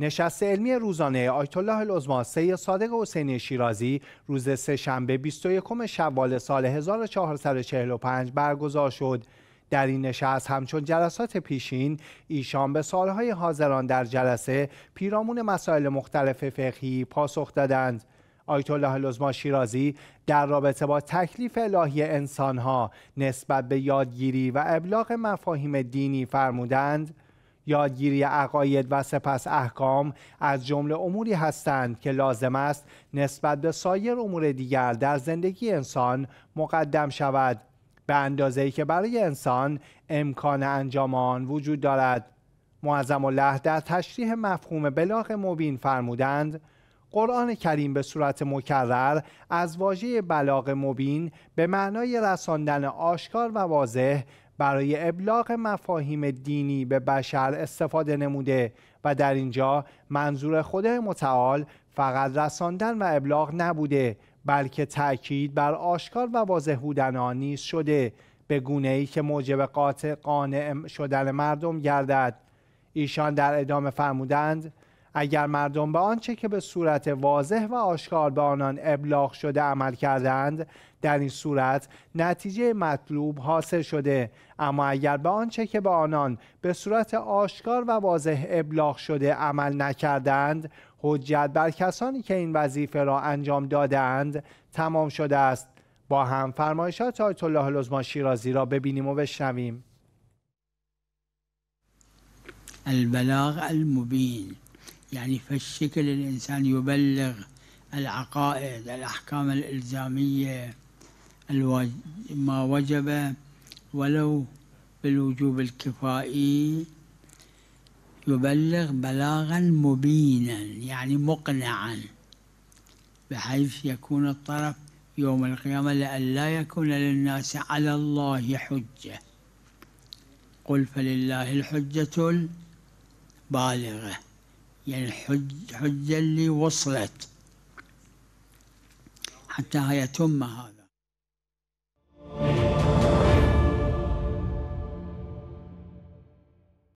نشست علمی روزانه آیت الله العظما سید صادق حسینی شیرازی روز سهشنبه 21 شوال سال 1445 برگزار شد. در این نشست همچون جلسات پیشین ایشان به سالهای حاضران در جلسه پیرامون مسائل مختلف فقهی پاسخ دادند. آیت الله العظما شیرازی در رابطه با تکلیف الهی انسانها نسبت به یادگیری و ابلاغ مفاهیم دینی فرمودند یادگیری عقاید و سپس احکام از جمله اموری هستند که لازم است نسبت به سایر امور دیگر در زندگی انسان مقدم شود. به اندازه ای که برای انسان امکان انجام آن وجود دارد. معظم الله در تشریح مفهوم بلاغ مبین فرمودند قرآن کریم به صورت مکرر از واژه بلاغ مبین به معنای رساندن آشکار و واضح برای ابلاغ مفاهیم دینی به بشر استفاده نموده و در اینجا منظور خدای متعال فقط رساندن و ابلاغ نبوده بلکه تأکید بر آشکار و واضح بودن آن نیز شده به گونه ای که موجب قاطع قانع شدن مردم گردد. ایشان در ادامه فرمودند اگر مردم به آنچه که به صورت واضح و آشکار به آنان ابلاغ شده عمل کردند در این صورت نتیجه مطلوب حاصل شده. اما اگر به آنچه که به آنان به صورت آشکار و واضح ابلاغ شده عمل نکردند حجت بر کسانی که این وظیفه را انجام دادند تمام شده است. با هم فرمایشات آیت الله العظما شیرازی را ببینیم و بشنویم. البلاغ المبین. يعني فالشكل الإنسان يبلغ العقائد الأحكام الإلزامية ما وجب ولو بالوجوب الكفائي يبلغ بلاغا مبينا يعني مقنعا بحيث يكون الطرف يوم القيامة لئلا يكون للناس على الله حجة. قل فلله الحجة البالغة. يعني الحجة اللي وصلت. حتى يتم هذا.